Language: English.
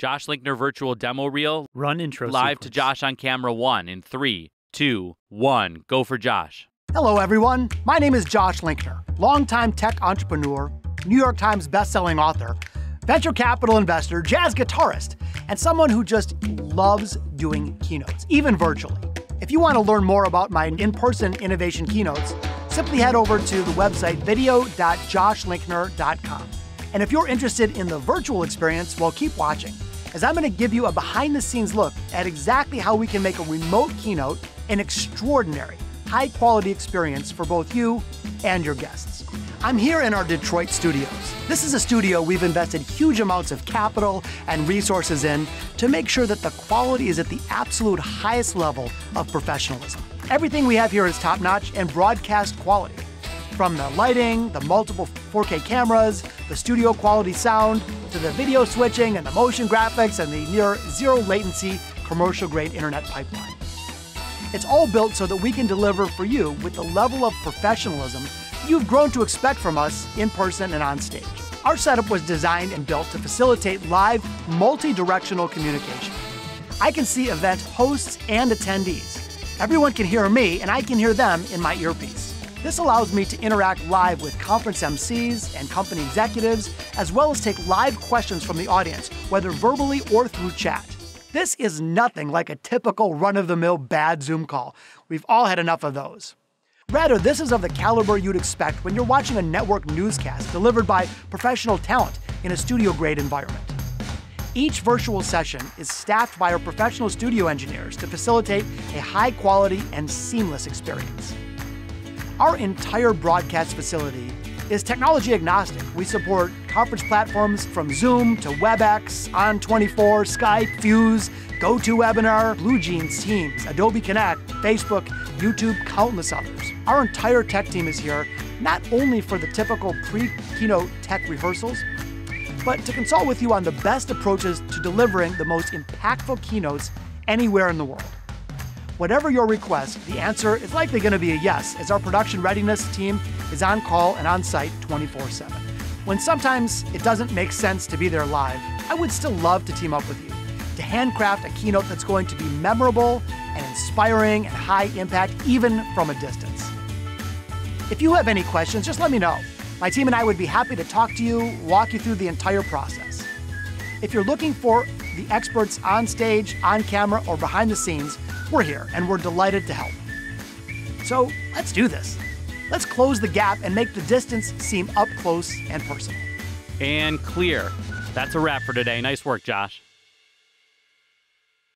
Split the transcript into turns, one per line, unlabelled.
Josh Linkner virtual demo reel.
Run intro.
Live
sequence.
to Josh on camera one in three, two, one. Go for Josh.
Hello, everyone. My name is Josh Linkner, longtime tech entrepreneur, New York Times bestselling author, venture capital investor, jazz guitarist, and someone who just loves doing keynotes, even virtually. If you want to learn more about my in person innovation keynotes, simply head over to the website video.joshlinkner.com. And if you're interested in the virtual experience, well, keep watching, as I'm going to give you a behind the scenes look at exactly how we can make a remote keynote an extraordinary, high quality experience for both you and your guests. I'm here in our Detroit studios. This is a studio we've invested huge amounts of capital and resources in to make sure that the quality is at the absolute highest level of professionalism. Everything we have here is top notch and broadcast quality. From the lighting, the multiple 4K cameras, the studio quality sound, to the video switching and the motion graphics and the near zero latency commercial grade internet pipeline. It's all built so that we can deliver for you with the level of professionalism you've grown to expect from us in person and on stage. Our setup was designed and built to facilitate live, multi directional communication. I can see event hosts and attendees. Everyone can hear me, and I can hear them in my earpiece. This allows me to interact live with conference MCs and company executives, as well as take live questions from the audience, whether verbally or through chat. This is nothing like a typical run of the mill bad Zoom call. We've all had enough of those. Rather, this is of the caliber you'd expect when you're watching a network newscast delivered by professional talent in a studio grade environment. Each virtual session is staffed by our professional studio engineers to facilitate a high quality and seamless experience. Our entire broadcast facility is technology agnostic. We support conference platforms from Zoom to WebEx, On24, Skype, Fuse, GoToWebinar, BlueJeans, Teams, Adobe Connect, Facebook, YouTube, countless others. Our entire tech team is here not only for the typical pre keynote tech rehearsals, but to consult with you on the best approaches to delivering the most impactful keynotes anywhere in the world. Whatever your request, the answer is likely going to be a yes, as our production readiness team is on call and on site 24 7. When sometimes it doesn't make sense to be there live, I would still love to team up with you to handcraft a keynote that's going to be memorable and inspiring and high impact, even from a distance. If you have any questions, just let me know. My team and I would be happy to talk to you, walk you through the entire process. If you're looking for the experts on stage, on camera, or behind the scenes, we're here and we're delighted to help. So let's do this. Let's close the gap and make the distance seem up close and personal.
And clear. That's a wrap for today. Nice work, Josh.